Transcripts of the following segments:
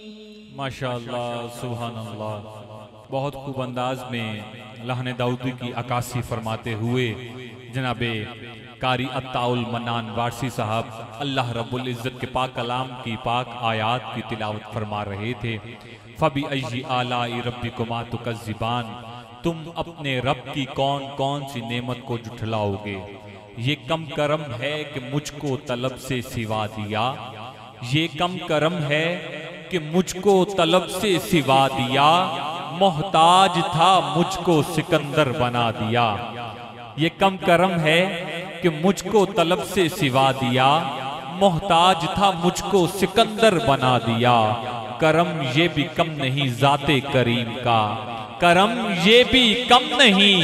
माशाल्लाह सुबहान अल्लाह बहुत खूब अंदाज में लहन दाऊदी की अकासी फरमाते हुए जनाब कारी अत्ताउल मन्नान वारसी साहब अल्लाह रब्बुल इज़्ज़त के पाक कलाम की पाक आयात की तिलावत फरमा रहे थे। फ़बी अजी आला रब्बी कुमा तुकज़िबान तुम अपने रब की कौन कौन सी नेमत को जुठलाओगे? ये कम करम है कि मुझको तलब से सिवा दिया। ये कम करम है कि मुझको तलब से सिवा दिया, मोहताज था मुझको सिकंदर बना दिया। ये कम करम है कि मुझको तलब से सिवा दिया, मोहताज था मुझको सिकंदर बना दिया। करम ये भी कम नहीं जाते करीम का, करम ये भी कम नहीं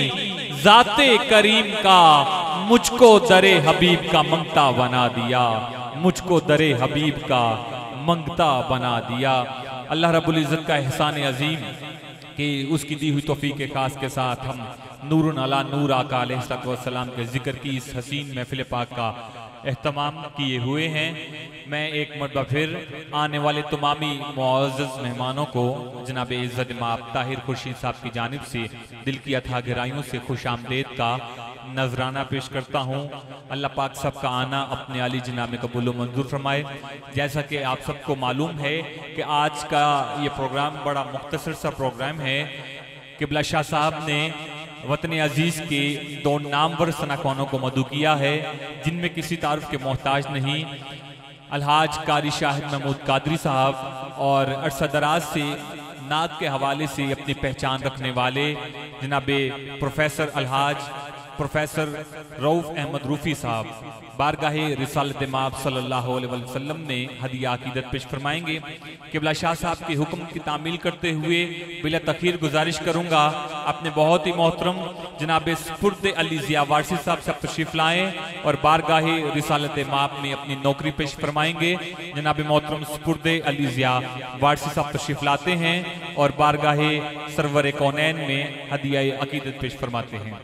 जाते करीम का। मुझको दरे हबीब का ममता बना दिया, मुझको दरे हबीब का मंगता बना दिया। अल्लाह रब्बुल इज़्ज़त का एहसान अजीम कि उसकी दी हुई तोफ़ी के खास के साथ हम नूर अला नूर आका के ज़िक्र की इस हसीन महफिल पाक का अहतमाम किए हुए हैं। मैं एक मरतबा फिर आने वाले तमामी मुआज़ मेहमानों को जनाब इज़्ज़त माप ताहिर खुर्शीद साहब की जानब से दिल की अथा गहराइयों से खुश आमदेद का नजराना पेश करता हूँ। अल्लाह पाक सबका आना अपने अली जनाब कबूल मंजूर फरमाए। जैसा कि आप सबको मालूम है कि आज का ये प्रोग्राम बड़ा मुख्तर सा प्रोग्राम है। किबला शाह साहब ने वतन अज़ीज़ के दो नामवर सनाकोनों को मधु किया है, जिनमें किसी तारफ के मोहताज नहीं। अलहाज कारी शाहिद महमूद कादरी साहब और अरसदराज से नात के हवाले से अपनी पहचान रखने वाले जनाब प्रोफेसर अलहाज प्रोफेसर रऊफ अहमद रूफी साहब, बारगाह रिसालत माब सल्लल्लाहु अलैहि वसल्लम ने हदिया अकीदत पेश फरमाएँगे। किबला शाह साहब के हुक्म की तामील करते हुए बिला तखीर गुजारिश करूँगा, अपने बहुत ही मोहतरम जनाब स्पुर्द अली जिया वारसी साहब से तशरीफ़ लाएँ और बारगाह रिसालत माप में अपनी नौकरी पेश फरमाएँगे। जनाब मोहतरम स्पुर्द अली जिया वारसी साहब तशरीफ़ लाते हैं और बारगाह सरवर कौनैन में हदिया अकीदत पेश फरमाते हैं।